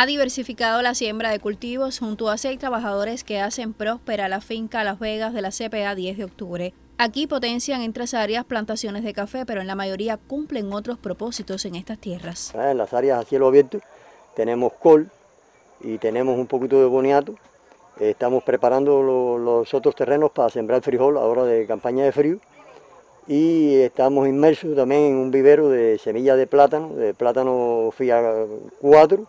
ha diversificado la siembra de cultivos junto a seis trabajadores que hacen próspera la finca Las Vegas de la CPA 10 de octubre. Aquí potencian en tres áreas plantaciones de café, pero en la mayoría cumplen otros propósitos en estas tierras. En las áreas a cielo abierto tenemos col y tenemos un poquito de boniato. Estamos preparando los otros terrenos para sembrar frijol ahora de campaña de frío. Y estamos inmersos también en un vivero de semillas de plátano, de plátano FIA 4,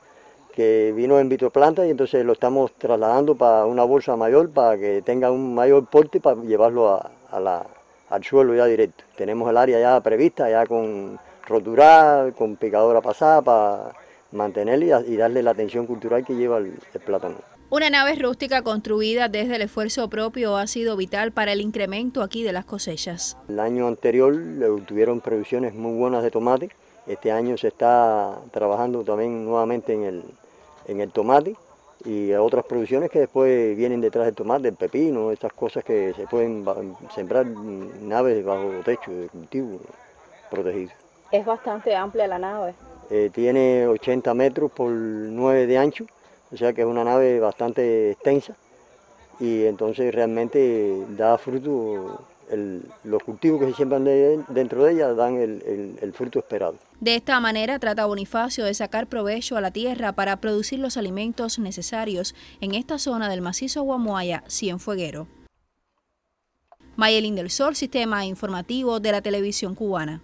que vino en vitroplanta y entonces lo estamos trasladando para una bolsa mayor para que tenga un mayor porte para llevarlo a, la, al suelo ya directo. Tenemos el área ya prevista, ya con roturar, con picadora pasada para mantenerle y, darle la atención cultural que lleva el, el plátano. Una nave rústica construida desde el esfuerzo propio ha sido vital para el incremento aquí de las cosechas. El año anterior tuvieron producciones muy buenas de tomate. Este año se está trabajando también nuevamente en el, en el tomate y otras producciones que después vienen detrás del tomate, el pepino, estas cosas que se pueden sembrar naves bajo techo de cultivo protegido. Es bastante amplia la nave. Eh, tiene 80 metros por 9 de ancho, o sea que es una nave bastante extensa y entonces realmente da fruto los cultivos que se siembran dentro de ella dan el, fruto esperado. De esta manera trata Bonifacio de sacar provecho a la tierra para producir los alimentos necesarios en esta zona del macizo Guamuaya, Cienfueguero. Mayelín del Sol, Sistema Informativo de la Televisión Cubana.